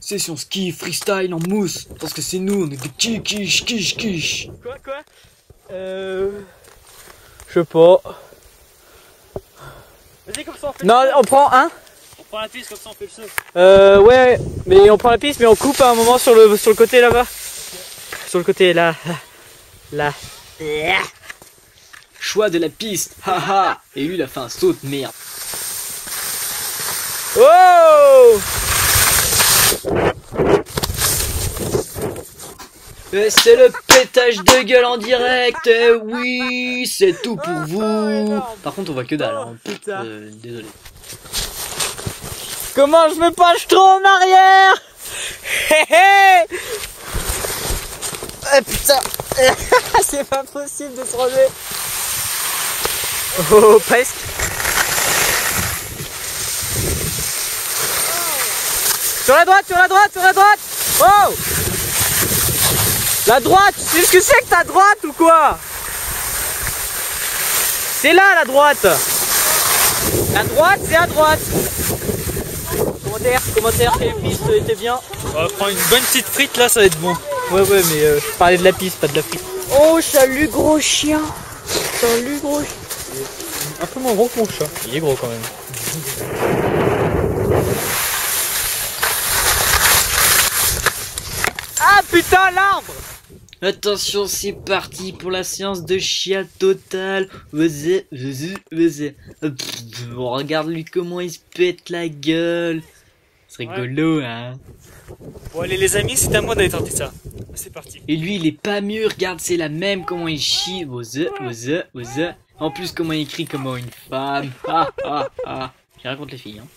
Session ski freestyle en mousse. Parce que c'est nous, on est des kish kish kish kish. Quoi, quoi Euh. Je sais pas. Vas-y, comme ça on fait Non, on prend un. On prend la piste, comme ça on fait le saut. Euh, ouais, mais on prend la piste, mais on coupe à un moment sur le, sur le côté là-bas. Sur le côté là. Là. Choix de la piste, haha. Et lui, il a fait un saut de merde. Oh c'est le pétage de gueule en direct. eh oui, c'est tout pour vous. Par contre, on voit que dalle. hein. putain. Euh, désolé. Comment je me penche trop en arrière? Hé hé Ah putain C'est pas possible de se relever Oh, presque Sur la droite, sur la droite, sur la droite Oh La droite Tu sais ce que c'est que ta droite ou quoi? C'est là la droite La droite, c'est à droite Commentaire, commentaire, quelle piste était bien On va prendre une bonne petite frite là, ça va être bon. Ouais, ouais, mais euh, je parlais de la piste, pas de la frite. Oh, salut gros chien. Salut gros chien. Un peu moins gros que mon chat. Il est gros quand même. Ah putain, l'arbre Attention, c'est parti pour la séance de chia total. Vas-y, vas-y, vas-y. Regarde-lui comment il se pète la gueule. C'est rigolo, hein. Bon, allez, les amis, c'est à moi d'aller tenter ça. C'est parti. Et lui, il est pas mieux. Regarde, c'est la même. Comment il chie. Vas-y, vas-y, vas-y. En plus, comment il crie comment une femme. Ah, ah, ah. Je raconte les filles, hein.